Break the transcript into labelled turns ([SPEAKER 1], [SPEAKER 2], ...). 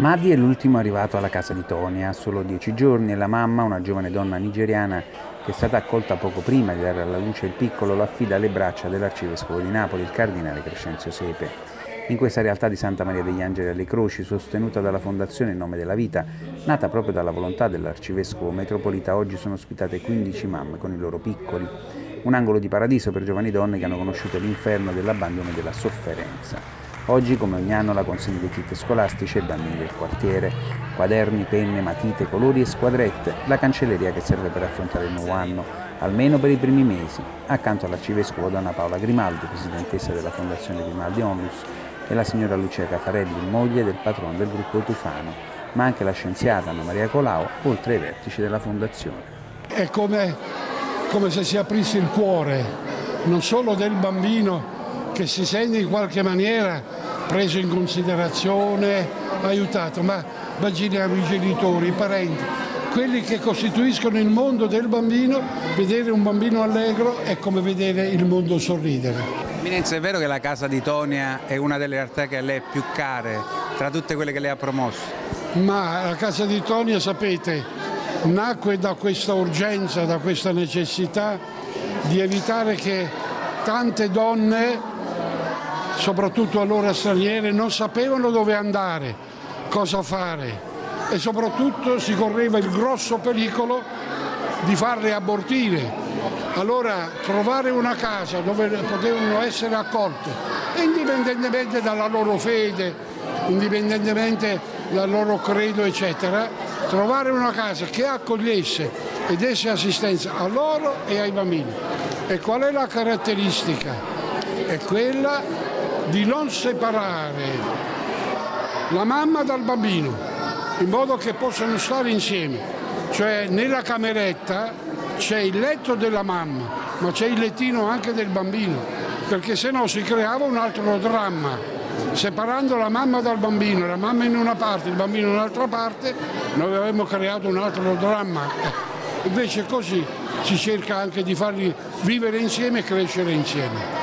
[SPEAKER 1] Madi è l'ultimo arrivato alla casa di Tony, ha solo dieci giorni e la mamma, una giovane donna nigeriana che è stata accolta poco prima di dare alla luce il piccolo, lo affida alle braccia dell'arcivescovo di Napoli, il cardinale Crescenzio Sepe. In questa realtà di Santa Maria degli Angeli alle Croci, sostenuta dalla Fondazione In Nome della Vita, nata proprio dalla volontà dell'arcivescovo metropolita, oggi sono ospitate 15 mamme con i loro piccoli. Un angolo di paradiso per giovani donne che hanno conosciuto l'inferno dell'abbandono e della sofferenza. Oggi, come ogni anno, la consegna dei kit scolastici ai bambini del quartiere, quaderni, penne, matite, colori e squadrette, la cancelleria che serve per affrontare il nuovo anno, almeno per i primi mesi, accanto all'arcivescovo Donna Paola Grimaldi, presidentessa della Fondazione Grimaldi Onlus, e la signora Lucia Cafarelli, moglie del patrono del gruppo Tufano, ma anche la scienziata Anna Maria Colau, oltre ai vertici della Fondazione.
[SPEAKER 2] È come, come se si aprisse il cuore, non solo del bambino, che si sente in qualche maniera preso in considerazione, aiutato, ma immaginiamo i genitori, i parenti, quelli che costituiscono il mondo del bambino, vedere un bambino allegro è come vedere il mondo sorridere.
[SPEAKER 1] Eminenza, è vero che la casa di Tonia è una delle realtà che a lei è più care tra tutte quelle che lei ha promosso?
[SPEAKER 2] Ma la casa di Tonia, sapete, nacque da questa urgenza, da questa necessità di evitare che tante donne soprattutto allora straniere, non sapevano dove andare, cosa fare e soprattutto si correva il grosso pericolo di farle abortire. Allora trovare una casa dove potevano essere accolte, indipendentemente dalla loro fede, indipendentemente dal loro credo, eccetera, trovare una casa che accogliesse e desse assistenza a loro e ai bambini. E qual è la caratteristica? È quella di non separare la mamma dal bambino in modo che possano stare insieme. Cioè nella cameretta c'è il letto della mamma, ma c'è il lettino anche del bambino, perché se no si creava un altro dramma. Separando la mamma dal bambino, la mamma in una parte, il bambino in un'altra parte, noi avremmo creato un altro dramma. Invece così si cerca anche di farli vivere insieme e crescere insieme.